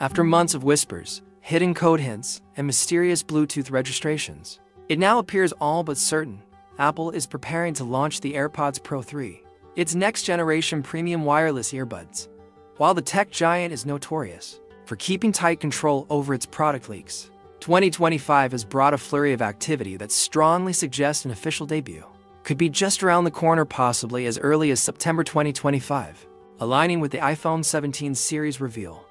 After months of whispers, hidden code hints, and mysterious Bluetooth registrations, it now appears all but certain Apple is preparing to launch the AirPods Pro 3, its next generation premium wireless earbuds. While the tech giant is notorious for keeping tight control over its product leaks, 2025 has brought a flurry of activity that strongly suggests an official debut could be just around the corner, possibly as early as September 2025, aligning with the iPhone 17 series reveal.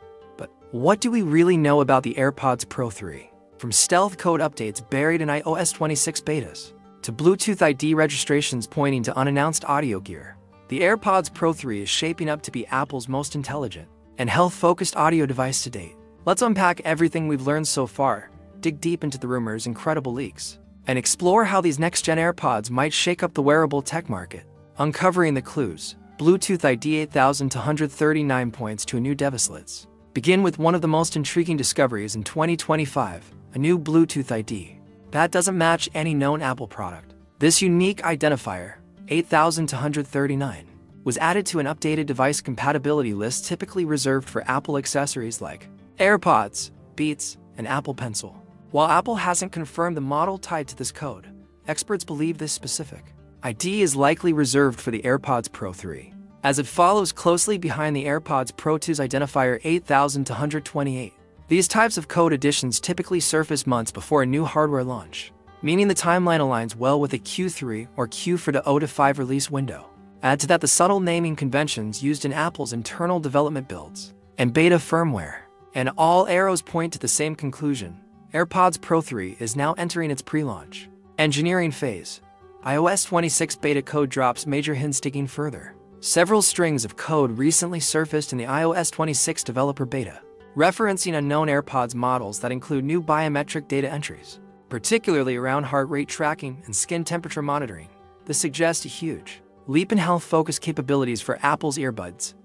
What do we really know about the AirPods Pro 3? From stealth code updates buried in iOS 26 betas, to Bluetooth ID registrations pointing to unannounced audio gear, the AirPods Pro 3 is shaping up to be Apple's most intelligent and health-focused audio device to date. Let's unpack everything we've learned so far, dig deep into the rumors and credible leaks, and explore how these next-gen AirPods might shake up the wearable tech market. Uncovering the clues, Bluetooth ID 8000 to 139 points to a new device list. Begin with one of the most intriguing discoveries in 2025, a new Bluetooth ID. That doesn't match any known Apple product. This unique identifier, 8239, was added to an updated device compatibility list typically reserved for Apple accessories like AirPods, Beats, and Apple Pencil. While Apple hasn't confirmed the model tied to this code, experts believe this specific ID is likely reserved for the AirPods Pro 3, as it follows closely behind the AirPods Pro 2's identifier 8228. These types of code additions typically surface months before a new hardware launch, meaning the timeline aligns well with a Q3 or Q for the O to 5 release window. Add to that the subtle naming conventions used in Apple's internal development builds and beta firmware, and all arrows point to the same conclusion AirPods Pro 3 is now entering its pre-launch engineering phase. iOS 26 beta code drops major hints digging further. Several strings of code recently surfaced in the iOS 26 developer beta, referencing unknown AirPods models that include new biometric data entries, particularly around heart rate tracking and skin temperature monitoring. This suggests a huge leap in health-focused capabilities for Apple's earbuds.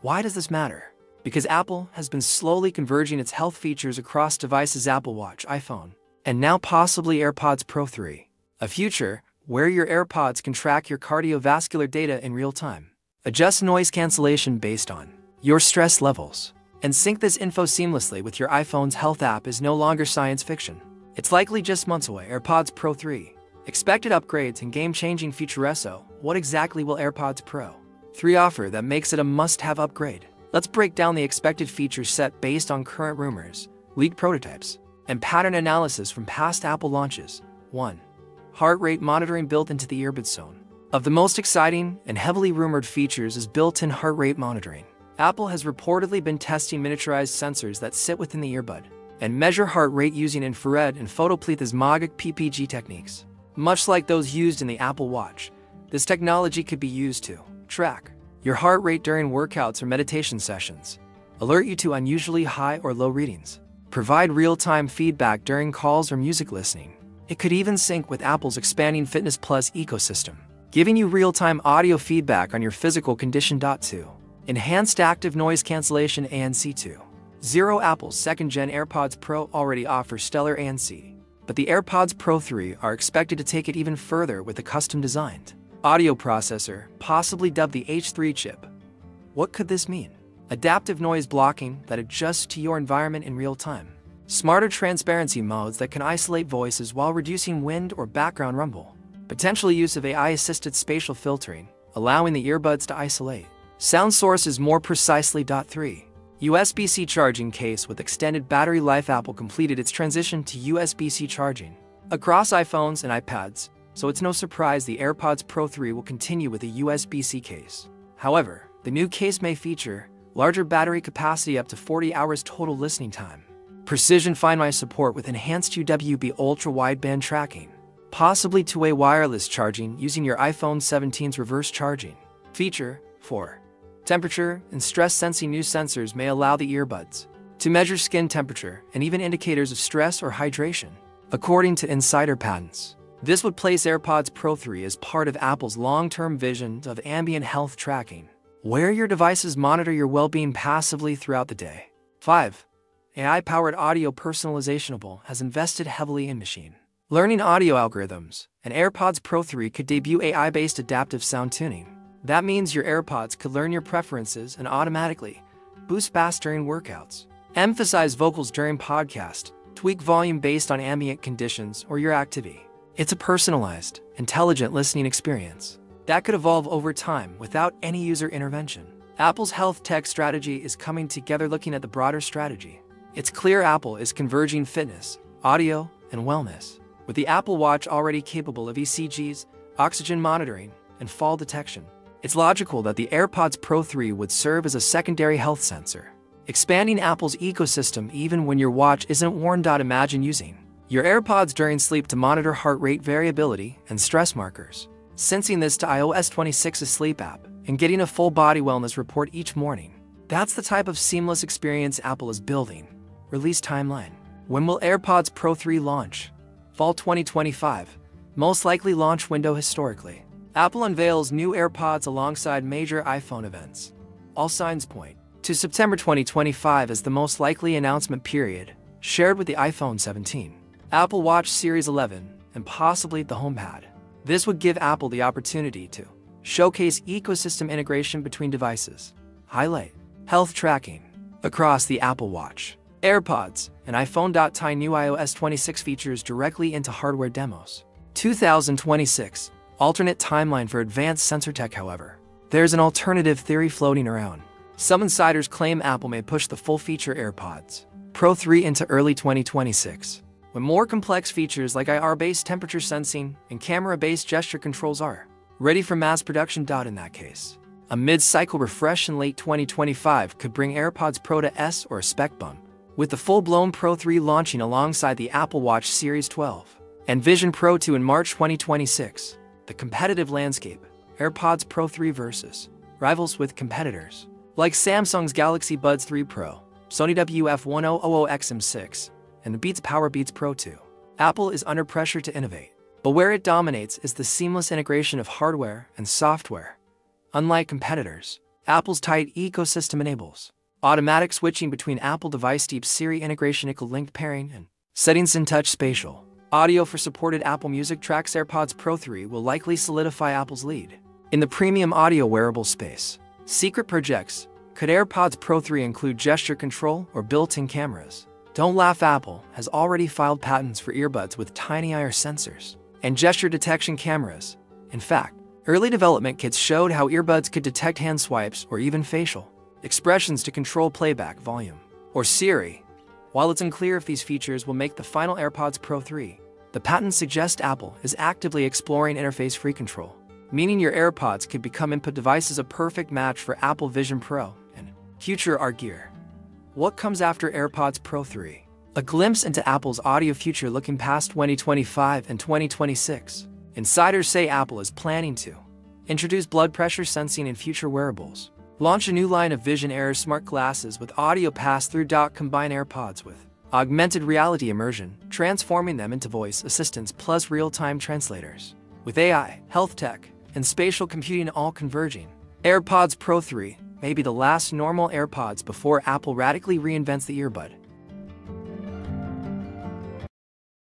Why does this matter? because Apple has been slowly converging its health features across devices Apple Watch, iPhone, and now possibly AirPods Pro 3. A future where your AirPods can track your cardiovascular data in real time, adjust noise cancellation based on your stress levels, and sync this info seamlessly with your iPhone's health app is no longer science fiction. It's likely just months away. AirPods Pro 3. Expected upgrades and game-changing feature SO. What exactly will AirPods Pro 3 offer that makes it a must-have upgrade? Let's break down the expected feature set based on current rumors, leaked prototypes, and pattern analysis from past Apple launches. 1. Heart rate monitoring built into the earbud zone. Of the most exciting and heavily rumored features is built-in heart rate monitoring. Apple has reportedly been testing miniaturized sensors that sit within the earbud and measure heart rate using infrared and photoplethysmographic PPG techniques. Much like those used in the Apple Watch, this technology could be used to track your heart rate during workouts or meditation sessions, alert you to unusually high or low readings, provide real-time feedback during calls or music listening. It could even sync with Apple's expanding Fitness Plus ecosystem, giving you real-time audio feedback on your physical condition. 2. Enhanced Active Noise Cancellation ANC2. Zero Apple's second-gen AirPods Pro already offers stellar ANC, but the AirPods Pro 3 are expected to take it even further with a custom-designed audio processor, possibly dubbed the H3 chip. What could this mean? Adaptive noise blocking that adjusts to your environment in real time. Smarter transparency modes that can isolate voices while reducing wind or background rumble. Potential use of AI-assisted spatial filtering, allowing the earbuds to isolate. Sound sources more precisely. 3. USB-C charging case with extended battery life Apple completed its transition to USB-C charging. Across iPhones and iPads, so it's no surprise the AirPods Pro 3 will continue with a USB-C case. However, the new case may feature larger battery capacity up to 40 hours total listening time, precision Find My support with enhanced UWB ultra-wideband tracking, possibly two-way wireless charging using your iPhone 17's reverse charging feature. 4. Temperature and stress sensing new sensors may allow the earbuds to measure skin temperature and even indicators of stress or hydration, according to insider patents. This would place AirPods Pro 3 as part of Apple's long-term vision of ambient health tracking, where your devices monitor your well-being passively throughout the day. 5. AI-powered audio personalizationable has invested heavily in machine learning audio algorithms, and AirPods Pro 3 could debut AI-based adaptive sound tuning. That means your AirPods could learn your preferences and automatically boost bass during workouts, emphasize vocals during podcast, tweak volume based on ambient conditions or your activity. It's a personalized, intelligent listening experience that could evolve over time without any user intervention. Apple's health tech strategy is coming together looking at the broader strategy. It's clear Apple is converging fitness, audio, and wellness, with the Apple Watch already capable of ECGs, oxygen monitoring, and fall detection. It's logical that the AirPods Pro 3 would serve as a secondary health sensor, expanding Apple's ecosystem even when your watch isn't worn. Imagine using your AirPods during sleep to monitor heart rate variability and stress markers, sensing this to iOS 26's sleep app, and getting a full body wellness report each morning. That's the type of seamless experience Apple is building. Release timeline. When will AirPods Pro 3 launch? Fall 2025. Most likely launch window historically. Apple unveils new AirPods alongside major iPhone events. All signs point to September 2025 as the most likely announcement period, shared with the iPhone 17, Apple Watch Series 11, and possibly the HomePod. This would give Apple the opportunity to showcase ecosystem integration between devices, highlight health tracking across the Apple Watch, AirPods, and iPhone. Tie new iOS 26 features directly into hardware demos. 2026 Alternate timeline for advanced sensor tech, however. There's an alternative theory floating around. Some insiders claim Apple may push the full feature AirPods Pro 3 into early 2026, when more complex features like IR based temperature sensing and camera based gesture controls are ready for mass production. In that case, a mid cycle refresh in late 2025 could bring AirPods Pro to S or a spec bump, with the full blown Pro 3 launching alongside the Apple Watch Series 12 and Vision Pro 2 in March 2026 the competitive landscape, AirPods Pro 3 versus rivals with competitors like Samsung's Galaxy Buds 3 Pro, Sony WF-1000XM6, and the Beats Powerbeats Pro 2. Apple is under pressure to innovate, but where it dominates is the seamless integration of hardware and software. Unlike competitors, Apple's tight ecosystem enables automatic switching between Apple device deep Siri integration equal linked pairing and settings in touch spatial. Audio for supported Apple Music tracks AirPods Pro 3 will likely solidify Apple's lead. In the premium audio wearable space, Secret projects could AirPods Pro 3 include gesture control or built in cameras? Don't laugh, Apple has already filed patents for earbuds with tiny IR sensors and gesture detection cameras. In fact, early development kits showed how earbuds could detect hand swipes or even facial expressions to control playback volume. Or Siri, while it's unclear if these features will make the final AirPods Pro 3, the patents suggest Apple is actively exploring interface-free control, meaning your AirPods could become input devices a perfect match for Apple Vision Pro and future AR gear. What comes after AirPods Pro 3? A glimpse into Apple's audio future looking past 2025 and 2026. Insiders say Apple is planning to introduce blood pressure sensing in future wearables, Launch a new line of Vision Air smart glasses with audio pass-through. Combine AirPods with augmented reality immersion, transforming them into voice assistants plus real-time translators. With AI, health tech, and spatial computing all converging, AirPods Pro 3 may be the last normal AirPods before Apple radically reinvents the earbud.